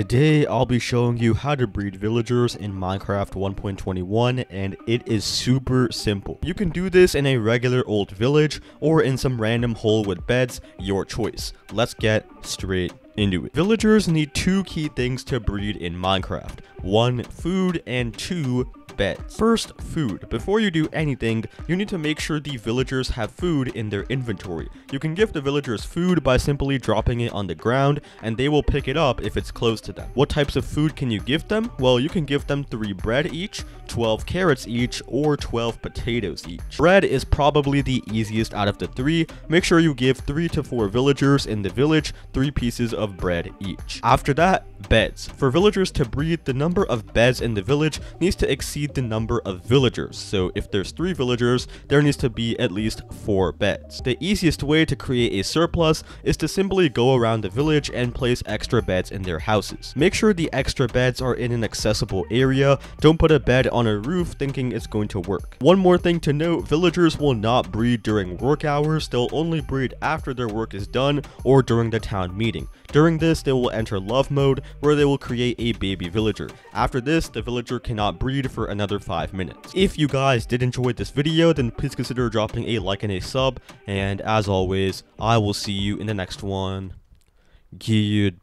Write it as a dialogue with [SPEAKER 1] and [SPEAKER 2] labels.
[SPEAKER 1] Today I'll be showing you how to breed villagers in Minecraft 1.21 and it is super simple. You can do this in a regular old village or in some random hole with beds, your choice. Let's get straight into it. Villagers need two key things to breed in Minecraft. One, food, and two, First, food. Before you do anything, you need to make sure the villagers have food in their inventory. You can give the villagers food by simply dropping it on the ground, and they will pick it up if it's close to them. What types of food can you give them? Well, you can give them 3 bread each, 12 carrots each, or 12 potatoes each. Bread is probably the easiest out of the three. Make sure you give 3 to 4 villagers in the village 3 pieces of bread each. After that, beds. For villagers to breed, the number of beds in the village needs to exceed the number of villagers. So if there's 3 villagers, there needs to be at least 4 beds. The easiest way to create a surplus is to simply go around the village and place extra beds in their houses. Make sure the extra beds are in an accessible area. Don't put a bed on a roof thinking it's going to work. One more thing to note, villagers will not breed during work hours. They'll only breed after their work is done or during the town meeting. During this, they will enter love mode, where they will create a baby villager. After this, the villager cannot breed for another 5 minutes. If you guys did enjoy this video, then please consider dropping a like and a sub, and as always, I will see you in the next one. Goodbye.